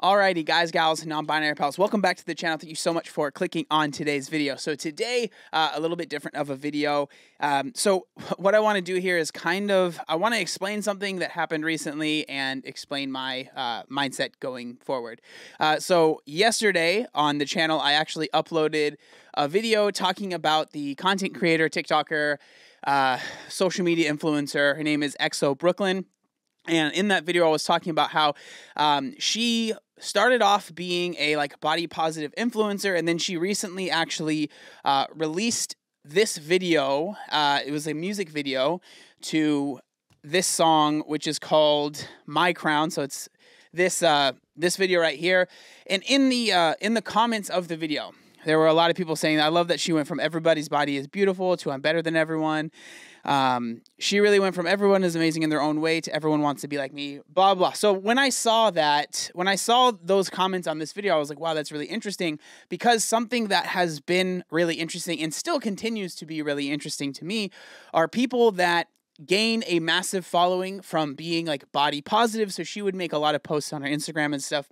Alrighty, guys, gals, non-binary pals, welcome back to the channel. Thank you so much for clicking on today's video. So today, uh, a little bit different of a video. Um, so what I want to do here is kind of, I want to explain something that happened recently and explain my uh, mindset going forward. Uh, so yesterday on the channel, I actually uploaded a video talking about the content creator, TikToker, uh, social media influencer. Her name is XO Brooklynne. And in that video, I was talking about how um, she started off being a like body positive influencer, and then she recently actually uh, released this video. Uh, it was a music video to this song, which is called "My Crown." So it's this uh, this video right here, and in the uh, in the comments of the video, there were a lot of people saying, "I love that she went from everybody's body is beautiful to I'm better than everyone." Um, she really went from everyone is amazing in their own way to everyone wants to be like me, blah, blah. So when I saw that, when I saw those comments on this video, I was like, wow, that's really interesting because something that has been really interesting and still continues to be really interesting to me are people that gain a massive following from being like body positive. So she would make a lot of posts on her Instagram and stuff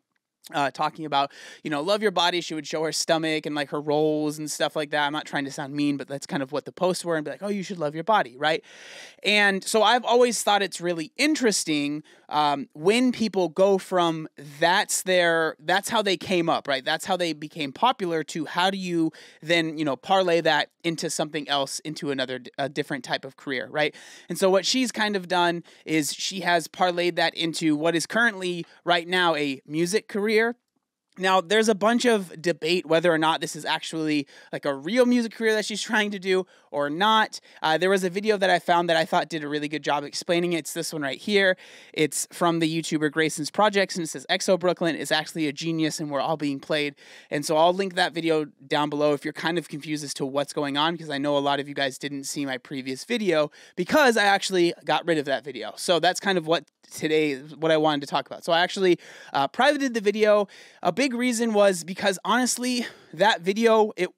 uh, talking about, you know, love your body. She would show her stomach and like her rolls and stuff like that. I'm not trying to sound mean, but that's kind of what the posts were and be like, oh, you should love your body, right? And so I've always thought it's really interesting um, when people go from that's their, that's how they came up, right? That's how they became popular to how do you then, you know, parlay that into something else, into another, a different type of career, right? And so what she's kind of done is she has parlayed that into what is currently right now a music career career now, there's a bunch of debate whether or not this is actually like a real music career that she's trying to do or not. Uh, there was a video that I found that I thought did a really good job explaining it. It's this one right here. It's from the YouTuber Grayson's Projects, and it says XO Brooklynne is actually a genius and we're all being played. And so I'll link that video down below if you're kind of confused as to what's going on, because I know a lot of you guys didn't see my previous video because I actually got rid of that video. So that's kind of what today, what I wanted to talk about. So I actually uh, privated the video. A big reason was because honestly, that video, it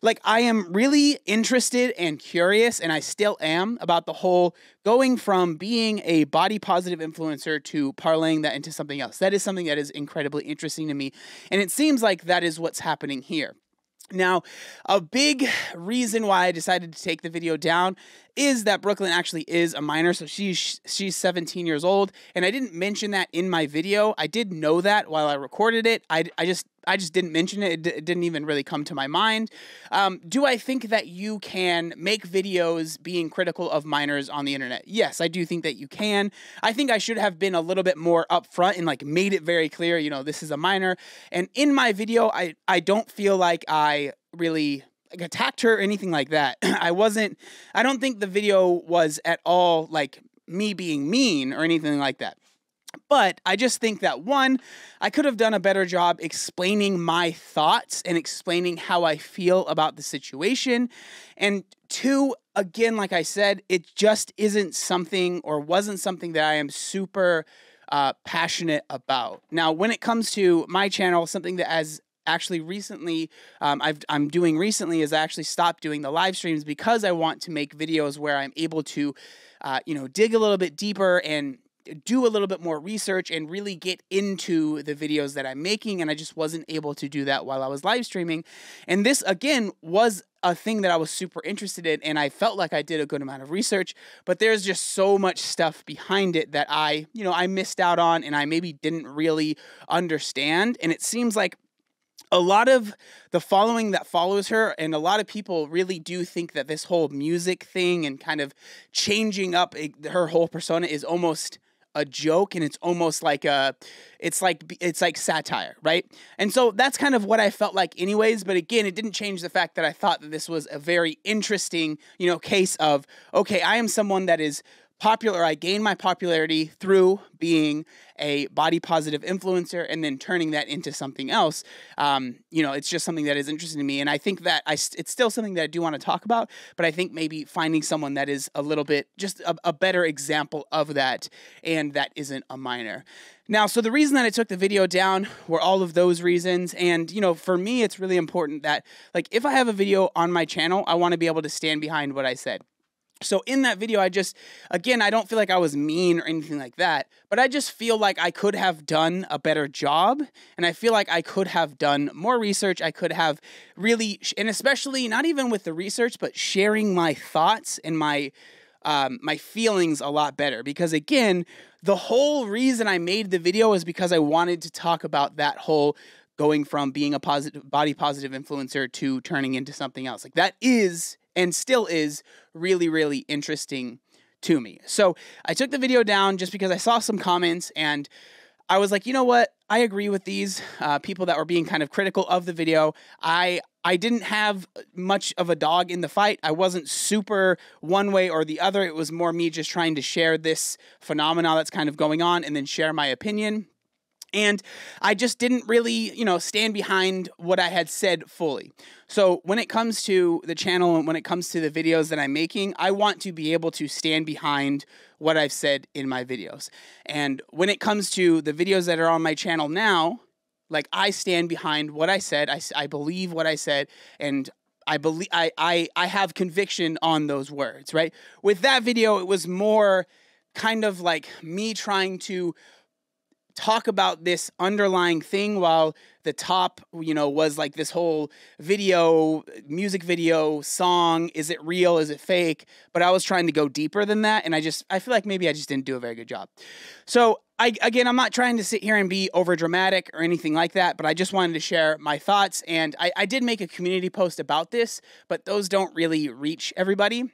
like I am really interested and curious, and I still am about the whole going from being a body positive influencer to parlaying that into something else. That is something that is incredibly interesting to me, and it seems like that is what's happening here. Now, a big reason why I decided to take the video down is that Brooklynne actually is a minor, so she's she's 17 years old, and I didn't mention that in my video. I did know that while I recorded it. I, I just I just didn't mention it. It, didn't even really come to my mind. Um, do I think that you can make videos being critical of minors on the internet? Yes, I do think that you can. I think I should have been a little bit more upfront and like made it very clear. You know, this is a minor, and in my video, I I don't feel like I really like attacked her or anything like that. I wasn't I don't think the video was at all like me being mean or anything like that. But I just think that one, I could have done a better job explaining my thoughts and explaining how I feel about the situation. And two, again, like I said, it just isn't something or wasn't something that I am super uh, passionate about. Now, when it comes to my channel, something that as actually recently um, i am doing recently is I actually stopped doing the live streams because I want to make videos where I'm able to, uh, you know, dig a little bit deeper and do a little bit more research and really get into the videos that I'm making. And I just wasn't able to do that while I was live streaming. And this, again, was a thing that I was super interested in. And I felt like I did a good amount of research, but there's just so much stuff behind it that I, you know, I missed out on and I maybe didn't really understand. And it seems like a lot of the following that follows her and a lot of people really do think that this whole music thing and kind of changing up her whole persona is almost a joke and it's almost like a it's like it's like satire right? And so that's kind of what i felt like anyways but again it didn't change the fact that i thought that this was a very interesting you know case of okay i am someone that is popular i gained my popularity through being a body positive influencer and then turning that into something else um, you know it's just something that is interesting to me and i think that I, it's still something that i do want to talk about but i think maybe finding someone that is a little bit just a, a better example of that and that isn't a minor now, so the reason that I took the video down were all of those reasons. And, you know, for me, it's really important that, like, if I have a video on my channel, I want to be able to stand behind what I said So in that video, I just, again, I don't feel like I was mean or anything like that, but I just feel like I could have done a better job. And I feel like I could have done more research. I could have really, and especially not even with the research, but sharing my thoughts and my, um, my feelings a lot better. Because again, the whole reason I made the video is because I wanted to talk about that whole going from being a positive body positive influencer to turning into something else. Like that is and still is really, really interesting to me. So I took the video down just because I saw some comments and I was like, you know what? I agree with these uh, people that were being kind of critical of the video. I I didn't have much of a dog in the fight. I wasn't super one way or the other. It was more me just trying to share this phenomena that's kind of going on and then share my opinion. And I just didn't really, you know, stand behind what I had said fully. So when it comes to the channel and when it comes to the videos that I'm making, I want to be able to stand behind what I've said in my videos. And when it comes to the videos that are on my channel now, like I stand behind what I said. I, I believe what I said and I believe I, I I have conviction on those words, right? With that video, it was more kind of like me trying to talk about this underlying thing while the top, you know, was like this whole video, music video, song. Is it real? Is it fake? But I was trying to go deeper than that. And I just, I feel like maybe I just didn't do a very good job. So, I, again, I'm not trying to sit here and be over dramatic or anything like that, but I just wanted to share my thoughts. And I, I did make a community post about this, but those don't really reach everybody.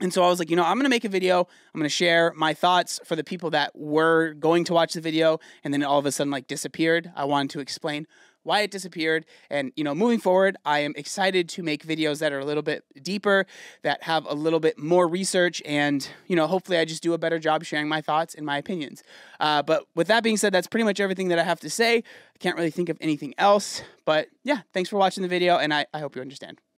And so I was like, you know, I'm going to make a video. I'm going to share my thoughts for the people that were going to watch the video and then all of a sudden like disappeared. I wanted to explain why it disappeared. And, you know, moving forward, I am excited to make videos that are a little bit deeper, that have a little bit more research, and, you know, hopefully I just do a better job sharing my thoughts and my opinions. Uh, but with that being said, that's pretty much everything that I have to say. I can't really think of anything else. But yeah, thanks for watching the video, and I, I hope you understand.